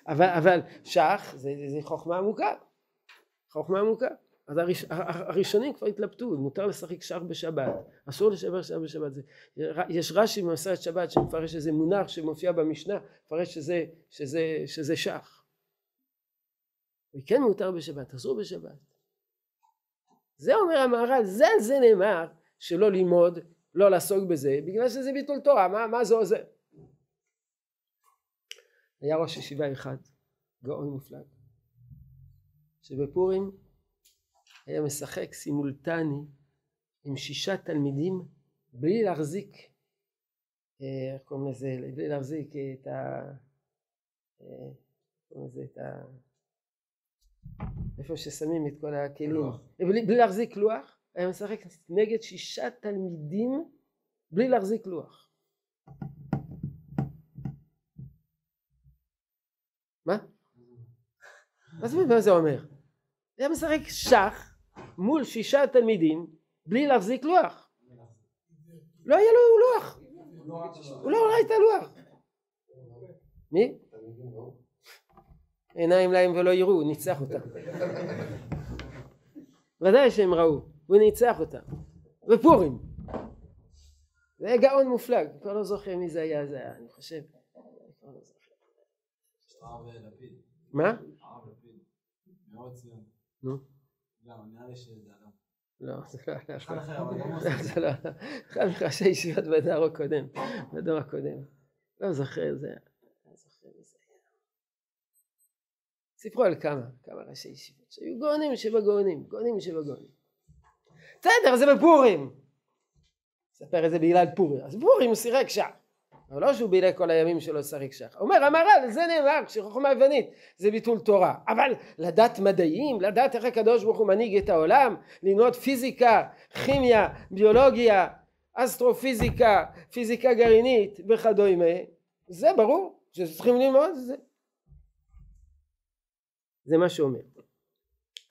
אבל, שח זה, זה חוכמה עמוקה, חוכמה עמוקה. אז הראש, הראשונים כבר התלבטו, מותר לשחק שח בשבת, אסור לשבר שח בשבת. זה, יש רש"י במסרת שבת שמפרש איזה מונח שמופיע במשנה, מפרש שזה, שזה, שזה שח. וכן מותר בשבת, אסור בשבת. זה אומר המהר"ל, זה על זה נאמר שלא ללמוד, לא לעסוק בזה, בגלל שזה ביטול תורה, מה, מה זה עוזר? היה ראש ישיבה אחד, גאון מופלג, שבפורים היה משחק סימולטני עם שישה תלמידים בלי להחזיק, איך קוראים לזה, בלי להחזיק את ה... קוראים לזה את ה... איפה ששמים את כל הכלים, בלי, בלי להחזיק לוח, היה משחק נגד שישה תלמידים בלי להחזיק לוח. מה? מה זה אומר? היה משחק שח מול שישה תלמידים בלי להחזיק לוח. לא היה לו לוח. הוא לא ראה את הלוח. מי? עיניים להם ולא יראו, הוא ניצח אותם. ודאי שהם ראו, הוא ניצח אותם. בפורים. זה היה גאון מופלג, כבר לא זוכר מי זה היה, זה היה, אני חושב. מה? נו. גם, נראה לי שזה אדם. לא, זה לא. אחד אחר, לא, זה לא. אחד מראשי ישיבות בדור הקודם, בדור הקודם. לא זוכר, זה... לא זוכר איזה היה. סיפרו על כמה, כמה ראשי ישיבות, שהיו גאונים שבגאונים, גאונים שבגאונים. בסדר, זה בפורים. ספר את זה בגלל פורים. אז פורים הוא שיחק שח. אבל לא שהוא בילה כל הימים שלו שיחק שח. אומר המהר"ל, זה נאמר כשחוכמה יוונית זה ביטול תורה. אבל לדעת מדעים, לדעת איך הקדוש ברוך הוא מנהיג את העולם, ללמוד פיזיקה, כימיה, ביולוגיה, אסטרופיזיקה, פיזיקה גרעינית וכדומה, זה ברור שצריכים ללמוד זה. זה מה שאומר.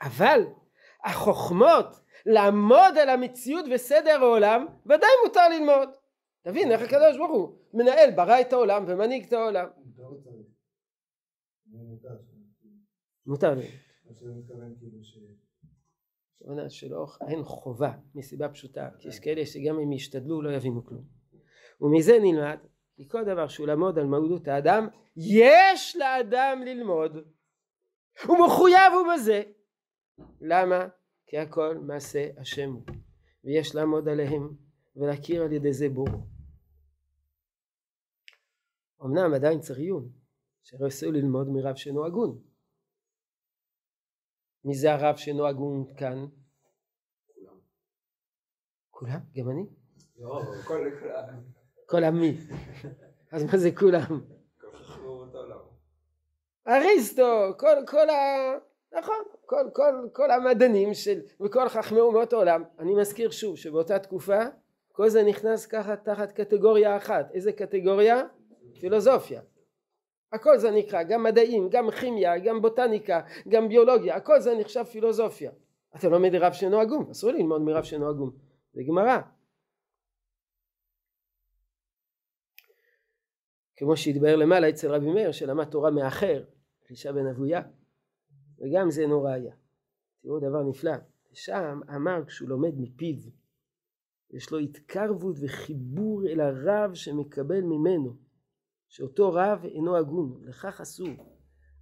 אבל החוכמות לעמוד על המציאות וסדר העולם ודאי מותר ללמוד. תבין איך הקדוש ברוך הוא מנהל, ברא את העולם ומנהיג את העולם. מותר מתכוון כאילו ש... הכוונה שלא, אין חובה מסיבה פשוטה. כי יש כאלה שגם אם ישתדלו לא יבינו כלום. ומזה נלמד כי כל דבר שהוא לעמוד על מהות האדם יש לאדם ללמוד. הוא מחויב הוא בזה. למה? כי הכל מעשה השם הוא. ויש לעמוד עליהם ולהכיר על ידי זה בור אמנם עדיין צריך עיון שלא יסעו ללמוד מרב שאינו הגון מי זה הרב שאינו הגון כאן? כולם? גם אני? לא, כל כל עמי. אז מה זה כולם? אריסטו, כל, כל ה... נכון, כל, כל, כל המדענים של, וכל חכמי אומות העולם. אני מזכיר שוב שבאותה תקופה כל זה נכנס ככה תחת קטגוריה אחת. איזה קטגוריה? פילוסופיה. הכל זה נקרא, גם מדעים, גם כימיה, גם בוטניקה, גם ביולוגיה, הכל זה נחשב פילוסופיה. אתה לומד רב שאינו הגון, אסור ללמוד מרב שאינו הגון, זה גמרא. כמו שהתבהר למעלה אצל רבי מאיר שלמד תורה מאחר, חישה בן אבויה, וגם זה נורא היה. תראו דבר נפלא, שם אמר כשהוא לומד מפיו, יש לו התקרבות וחיבור אל הרב שמקבל ממנו. שאותו רב אינו הגון, לכך אסור.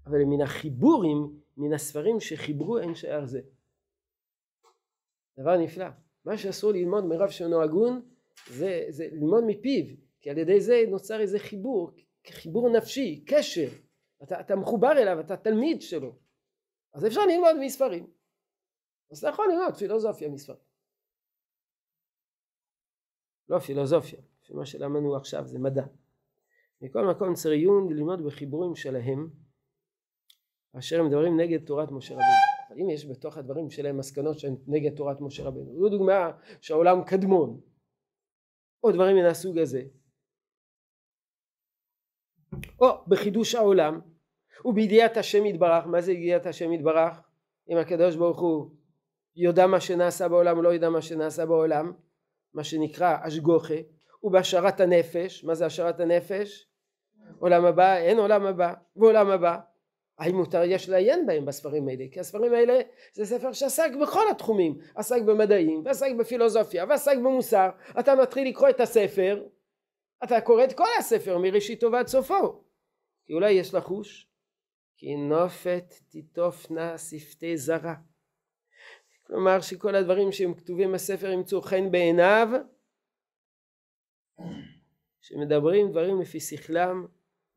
אבל מן החיבורים, מן הספרים שחיברו אין שער זה. דבר נפלא. מה שאסור ללמוד מרב שאינו הגון זה, זה ללמוד מפיו, כי על ידי זה נוצר איזה חיבור, חיבור נפשי, קשר. אתה, אתה מחובר אליו, אתה תלמיד שלו. אז אפשר ללמוד מספרים. אז אתה יכול ללמוד פילוסופיה מספרים. לא פילוסופיה, לפי מה שלמדנו עכשיו זה מדע. מכל מקום צריך עיון ללמוד בחיבורים שלהם אשר הם דברים נגד תורת משה רבנו. אבל אם יש בתוך הדברים שלהם מסקנות שהן נגד תורת משה רבנו, זו דוגמה שהעולם קדמון, או דברים מן הסוג הזה, או בחידוש העולם, ובידיעת השם יתברך, מה זה ידיעת השם יתברך? אם הקדוש ברוך הוא יודע מה שנעשה בעולם או לא יודע מה שנעשה בעולם, מה שנקרא אשגוחה, ובהשארת הנפש, מה זה השארת הנפש? עולם הבא, אין עולם הבא, ועולם הבא. האם מותר יש לעיין בהם בספרים האלה? כי הספרים האלה זה ספר שעסק בכל התחומים, עסק במדעים, ועסק בפילוסופיה, ועסק במוסר. אתה מתחיל לקרוא את הספר, אתה קורא את כל הספר מראשיתו ועד סופו. כי אולי יש לחוש, כי נופת תיטופנה שפתי זרה. כלומר שכל הדברים שהם כתובים בספר ימצאו חן בעיניו, שמדברים דברים לפי שכלם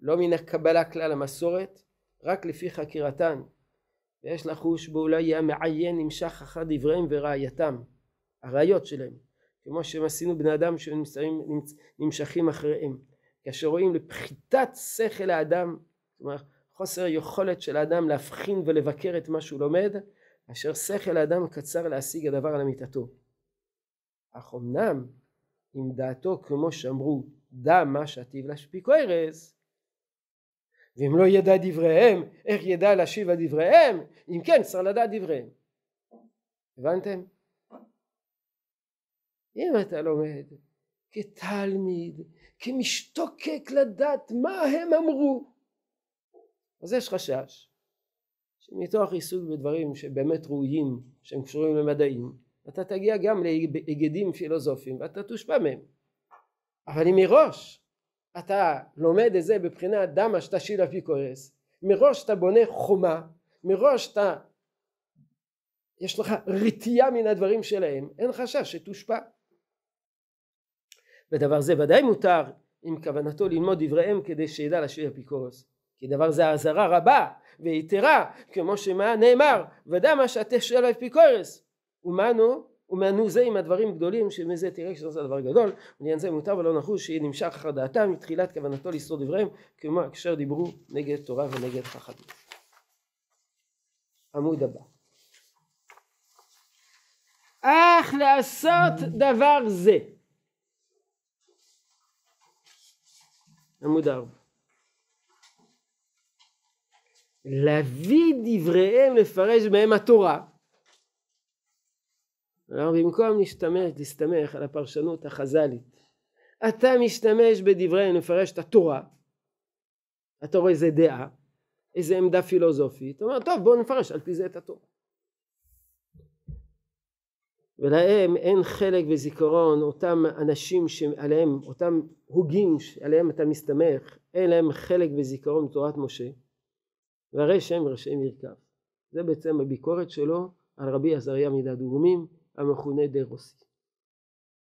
לא מן הקבלה כלל המסורת, רק לפי חקירתן. ויש לחוש בו אולי יהיה מעיין נמשך אחר דבריהם וראייתם, הראיות שלהם, כמו שהם עשינו בני אדם שנמשכים אחריהם. כאשר רואים לפחיתת שכל האדם, כלומר חוסר יכולת של האדם להבחין ולבקר את מה שהוא לומד, אשר שכל האדם קצר להשיג הדבר על אמיתתו. אך אמנם אם דעתו כמו שאמרו דע מה שעתיב להשפיק ארז. ואם לא ידע דבריהם איך ידע להשיב על דבריהם? אם כן צריך לדעת דבריהם. הבנתם? אם אתה לומד כתלמיד כמשתוקק לדעת מה הם אמרו אז יש חשש שמתוך עיסוק בדברים שבאמת ראויים שהם קשורים למדעים אתה תגיע גם להיגדים פילוסופיים ואתה תושפע מהם אבל אם מראש אתה לומד את זה בבחינת דמה שתשיל אפיקורס מראש אתה בונה חומה מראש אתה יש לך רתיעה מן הדברים שלהם, אין חשש שתושפע. ודבר זה ודאי מותר אם כוונתו ללמוד דבריהם כדי שידע להשאיר אפיקורוס. כי דבר זה אזהרה רבה ויתרה כמו שמה נאמר ודע מה שהתשאל אפיקורס ומנו ומנו זה עם הדברים גדולים שמזה תראה שזה דבר גדול ולעניין זה מותר ולא נחוש שיהיה נמשך אחר דעתם מתחילת כוונתו לסתור דבריהם כמו אשר דיברו נגד תורה ונגד חכמים. עמוד הבא. אך לעשות דבר זה. עמוד ארבע. להביא דבריהם לפרש בהם התורה במקום להשתמש, להסתמך על הפרשנות החז"לית אתה משתמש בדבריהם לפרש את התורה. אתה רואה איזה דעה איזה עמדה פילוסופית אתה אומר טוב בואו נפרש על פי זה את התורה. ולהם אין חלק וזיכרון אותם אנשים שעליהם אותם הוגים שעליהם אתה מסתמך אין להם חלק וזיכרון בתורת משה. והרי שם ראשי מרכב זה בעצם הביקורת שלו על רבי עזריה מדדומים המכונה דה רוסי.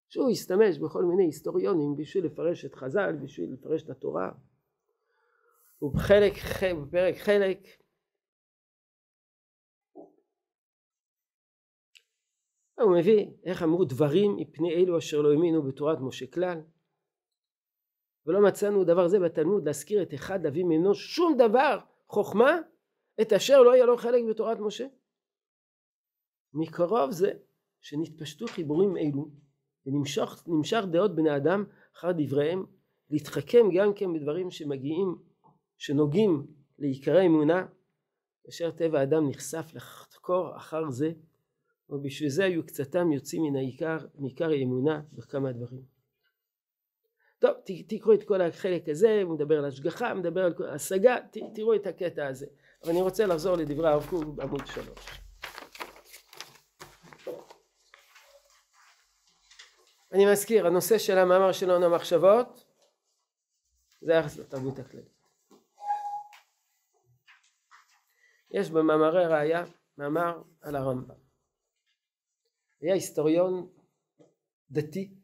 שהוא הסתמש בכל מיני היסטוריונים בשביל לפרש את חז"ל בשביל לפרש את התורה. ובחלק בפרק חלק הוא מביא איך אמרו דברים מפני אלו אשר לא האמינו בתורת משה כלל. ולא מצאנו דבר זה בתלמוד להזכיר את אחד אבי ממנו שום דבר חוכמה את אשר לא יהיה לו חלק בתורת משה. מקרוב זה שנתפשטו חיבורים אלו ונמשך דעות בני אדם אחר דבריהם להתחכם גם כן בדברים שמגיעים שנוגעים לעיקרי אמונה אשר טבע האדם נחשף לחקור אחר זה ובשביל זה היו קצתם יוצאים מן העיקר, מעיקר האמונה בכמה דברים. טוב, תקראו את כל החלק הזה, הוא מדבר על השגחה, מדבר על השגה, תראו את הקטע הזה. אבל אני רוצה לחזור לדברי הרב קוק בעמוד שלוש. אני מזכיר, הנושא של המאמר שלנו המחשבות זה יחס לתרבות הכללית. יש במאמרי ראייה מאמר על הרמב"ם. היה היסטוריון דתי,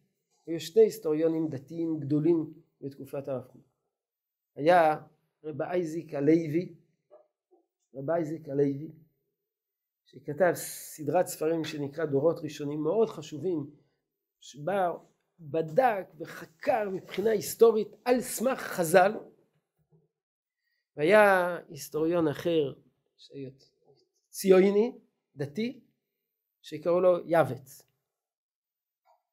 היו שני היסטוריונים דתיים גדולים בתקופת הרב קוק. היה רב אייזיק הלוי, רב אייזיק הלוי, שכתב סדרת ספרים שנקרא דורות ראשונים מאוד חשובים, שבא בדק וחקר מבחינה היסטורית על סמך חז"ל, והיה היסטוריון אחר, ציוני, דתי, שקראו לו יווץ.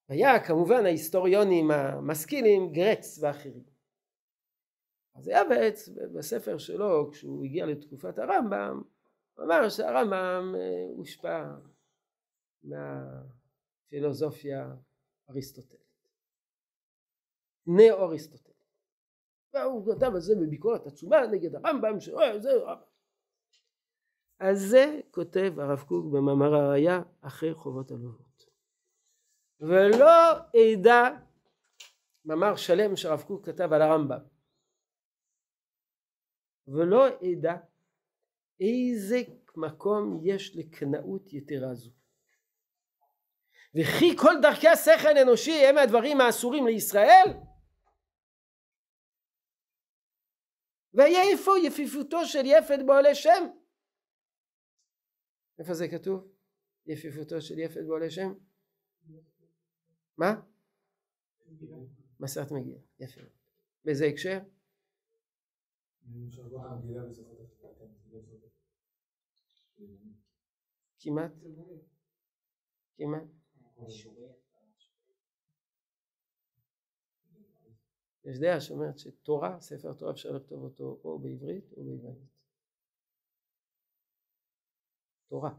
היה כמובן ההיסטוריונים המשכילים גרץ ואחרים. אז יווץ בספר שלו כשהוא הגיע לתקופת הרמב"ם הוא אמר שהרמב"ם אה, הושפע מהפילוסופיה אריסטוטלית. נאו-אריסטוטלית. והוא כתב על זה בביקורת עצומה נגד הרמב"ם שזה רמב"ם. על זה כותב הרב קוק במאמר הראייה אחרי חובות הלבבות. ולא אדע מאמר שלם שהרב קוק כתב על הרמב"ם ולא אדע איזה מקום יש לקנאות יתרה זו וכי כל דרכי השכל האנושי הם הדברים האסורים לישראל והיה איפה יפיפותו של יפת בעולה שם איפה זה כתוב? יפיפותו של יפת בעולה שם? מה? מסרת מגיע, יפה. באיזה הקשר? כמעט? כמעט? יש דעה שאומרת שתורה, ספר תורה אפשר לכתוב אותו או בעברית או בעברית. תורה.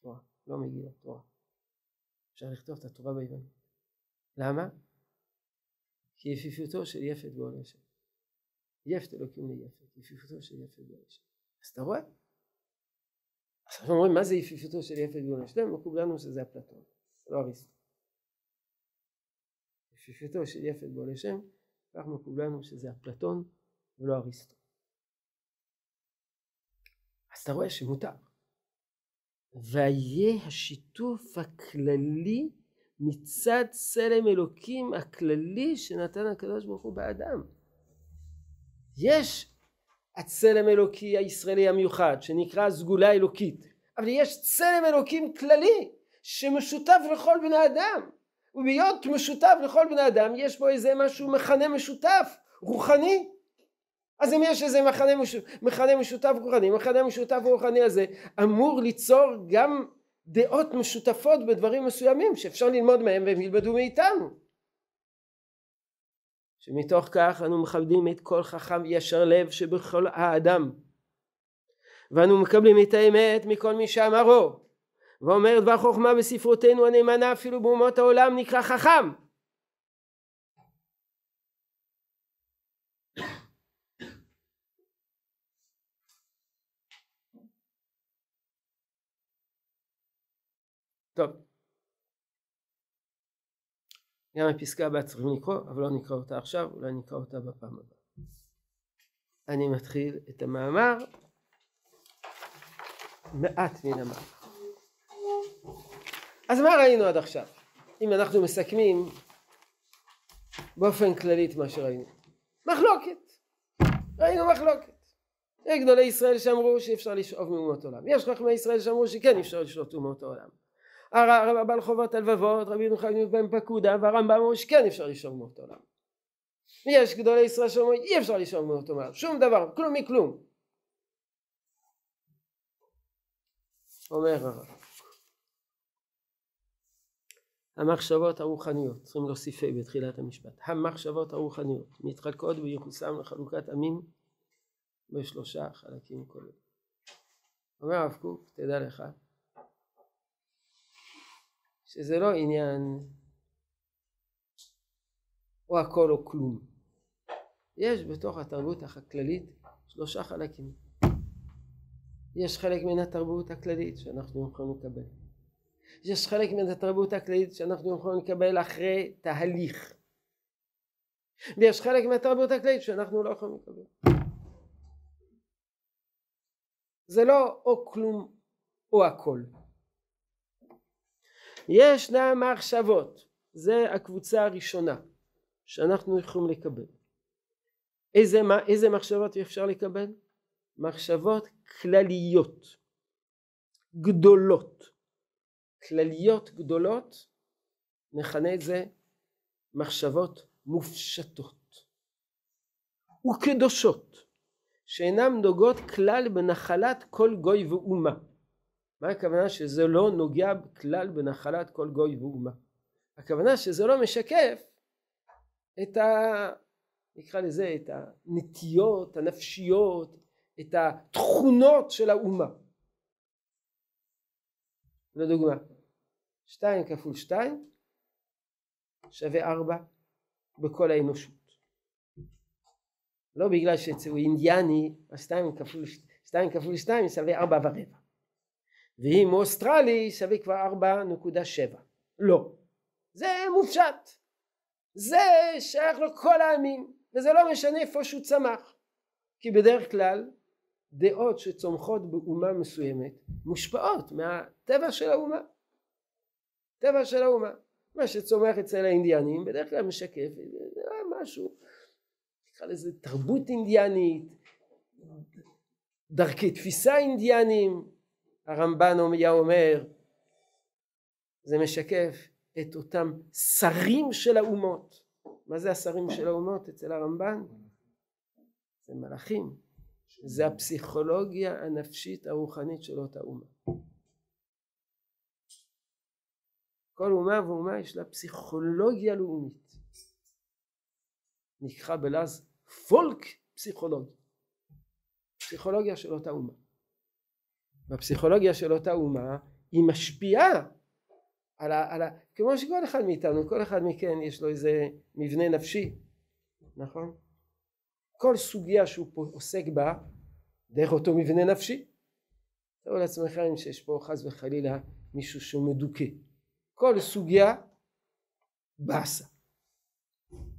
תורה. לא מגילה, תורה. אפשר לכתוב את התורה בעברית. למה? כי יפיפותו של יפת גאול השם. יפת אלוקים ליפת, יפיפותו של יפת השם. אז אתה רואה? עכשיו אומרים מה זה יפיפותו של יפת גאול השם? מקובל לנו שזה אפלטון, לא אריסטו. יפיפותו של יפת גאול השם, כך מקובל לנו שזה אפלטון ולא אריסטו. אז אתה רואה שמותר. ויהיה השיתוף הכללי מצד צלם אלוקים הכללי שנתן הקדוש ברוך הוא באדם. יש הצלם אלוקי הישראלי המיוחד שנקרא סגולה אלוקית. אבל יש צלם אלוקים כללי שמשותף לכל בני אדם ובהיות משותף לכל בני אדם יש בו איזה משהו מכנה משותף רוחני. אז אם יש איזה מכנה, מש... מכנה משותף רוחני, מכנה משותף רוחני הזה אמור ליצור גם דעות משותפות בדברים מסוימים שאפשר ללמוד מהם והם ילמדו מאיתנו. שמתוך כך אנו מכבדים את כל חכם ישר לב שבכל האדם ואנו מקבלים את האמת מכל מי שאמרו ואומר דבר חוכמה בספרותינו הנאמנה אפילו באומות העולם נקרא חכם טוב. גם הפסקה הבאה צריכים לקרוא, אבל לא נקרא אותה עכשיו, אולי נקרא אותה בפעם הבאה. אני מתחיל את המאמר, מעט מן המאמר. אז מה ראינו עד עכשיו? אם אנחנו מסכמים באופן כללי את מה שראינו. מחלוקת. ראינו מחלוקת. גדולי ישראל שאמרו שאי אפשר לשאוב מאומות עולם. יש חכמי ישראל שאמרו שכן אפשר לשלוט אומות העולם. הבעל חובות הלבבות, רבי יוחנן בן פקודה והרמב"ם אמרו שכן אפשר לשאול מאותו עולם. יש גדולי ישראל שאומרים אי אפשר לשאול מאותו עולם, שום דבר, כלום מכלום. אומר הרב המחשבות הרוחניות, צריכים להוסיף בתחילת המשפט, המחשבות הרוחניות מתחלקות ביחוסם לחלוקת עמים בשלושה חלקים כוללים. אומר הרב קוק, תדע לך, שזה לא עניין או הכל או כלום. יש בתוך התרבות הכללית שלושה חלקים. יש חלק מן התרבות הכללית שאנחנו יכולים לקבל. יש חלק מן התרבות הכללית שאנחנו יכולים לקבל אחרי תהליך. ויש חלק מהתרבות הכללית שאנחנו לא יכולים לקבל. זה לא או כלום או הכל. ישנה מחשבות, זה הקבוצה הראשונה שאנחנו יכולים לקבל. איזה, איזה מחשבות אפשר לקבל? מחשבות כלליות, גדולות. כלליות גדולות, נכנה את זה מחשבות מופשטות וקדושות שאינן נוגעות כלל בנחלת כל גוי ואומה. מה הכוונה שזה לא נוגע כלל בנחלת כל גוי ואומה? הכוונה שזה לא משקף את ה... נקרא לזה את הנטיות הנפשיות, את התכונות של האומה. לדוגמה, שתיים כפול שתיים שווה ארבע בכל האנושות. לא בגלל שהוא אינדיאני, אז שתיים כפול שתיים שווה ארבע ורבע. ואם אוסטרלי שווה כבר 4.7 לא. זה מופשט. זה שייך לכל העמים וזה לא משנה איפה שהוא צמח. כי בדרך כלל דעות שצומחות באומה מסוימת מושפעות מהטבע של האומה. טבע של האומה. מה שצומח אצל האינדיאנים בדרך כלל משקף משהו נקרא לזה תרבות אינדיאנית דרכי תפיסה אינדיאנים הרמב"ן היה אומר זה משקף את אותם שרים של האומות. מה זה השרים של האומות אצל הרמב"ן? זה מלאכים. זה הפסיכולוגיה הנפשית הרוחנית של אותה אומה. כל אומה ואומה יש לה פסיכולוגיה לאומית. נקרא בלעז פולק פסיכולוגיה פסיכולוגיה של אותה אומה בפסיכולוגיה של אותה אומה היא משפיעה על ה, על ה... כמו שכל אחד מאיתנו, כל אחד מכן יש לו איזה מבנה נפשי, נכון? כל סוגיה שהוא פה עוסק בה דרך אותו מבנה נפשי. תראו לעצמכם שיש פה חס וחלילה מישהו שהוא מדוכא. כל סוגיה באסה.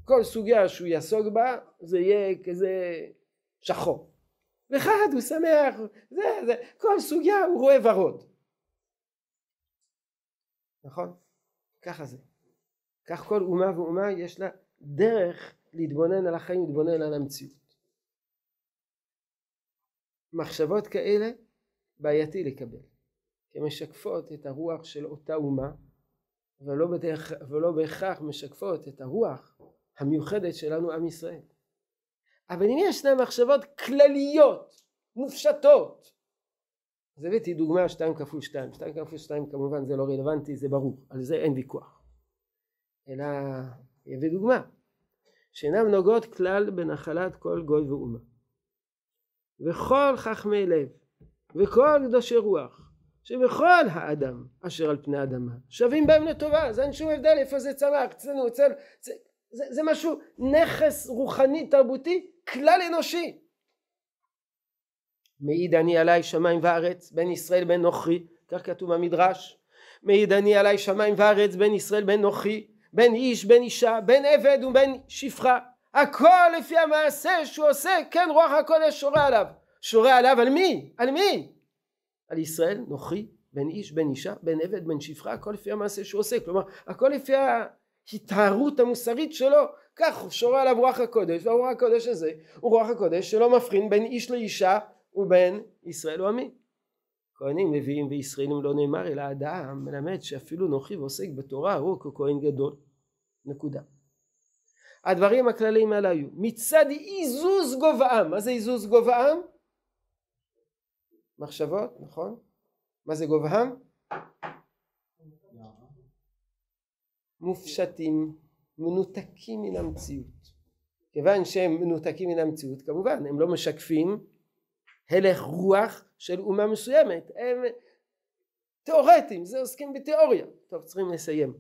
כל סוגיה שהוא יעסוק בה זה יהיה כזה שחור. וחד הוא שמח, זה, זה, כל סוגיה הוא רואה ורוד. נכון? ככה זה. כך כל אומה ואומה יש לה דרך להתבונן על החיים, להתבונן על המציאות. מחשבות כאלה בעייתי לקבל, כי משקפות את הרוח של אותה אומה, ולא, בדרך, ולא בהכרח משקפות את הרוח המיוחדת שלנו עם ישראל. אבל אם ישנן מחשבות כלליות, מופשטות, אז הבאתי דוגמה 2 כפול 2, 2 כפול 2 כמובן זה לא רלוונטי, זה ברור, על זה אין ויכוח. אלא יביא דוגמה, שאינם נוגעות כלל בנחלת כל גוי ואומה. וכל חכמי לב, וכל קדושי רוח, שבכל האדם אשר על פני האדמה, שווים בהם לטובה, אז אין שום הבדל איפה זה צמח, אצלנו, אצל, זה, זה משהו, נכס רוחני תרבותי כלל אנושי. מעיד אני עלי שמיים וארץ, בין ישראל בין נוכרי, כך כתוב במדרש. מעיד אני עלי שמיים וארץ, בין ישראל בין נוכרי, בין איש בין אישה, בין עבד ובין שפחה. הכל לפי המעשה שהוא עושה, כן רוח הקודש שורה עליו. שורה עליו על מי? על מי? על ישראל, נוכרי, בין איש, בין אישה, בין עבד, בין שפחה, הכל לפי המעשה שהוא עושה. כלומר, הכל לפי ההתארות המוסרית שלו, כך שורה עליו רוח הקודש, והרוח הקודש הזה הוא רוח הקודש שלא מבחין בין איש לאישה ובין ישראל ועמי. כהנים, לוויים וישראלים לא נאמר אלא אדם מלמד שאפילו נוחי ועוסק בתורה הוא ככהן גדול. נקודה. הדברים הכלליים האלה היו מצד איזוז גובהם, מה זה איזוז גובהם? מחשבות, נכון? מה זה גובהם? מופשטים, מנותקים מן המציאות. כיוון שהם מנותקים מן המציאות, כמובן, הם לא משקפים הלך רוח של אומה מסוימת, הם תיאורטיים, זה עוסקים בתיאוריה. טוב, צריכים לסיים.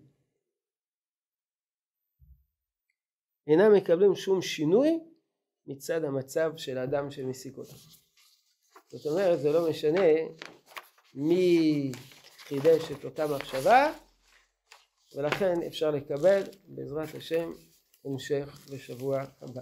אינם מקבלים שום שינוי מצד המצב של האדם שמסיק אותם. זאת אומרת, זה לא משנה מי חידש את אותה מחשבה, ולכן אפשר לקבל בעזרת השם המשך בשבוע הבא.